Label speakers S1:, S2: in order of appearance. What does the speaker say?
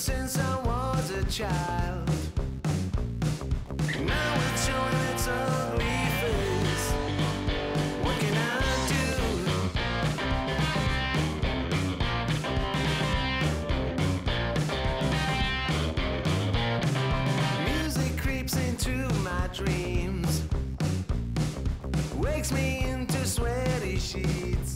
S1: since I was a child. dreams. Wakes me into sweaty sheets.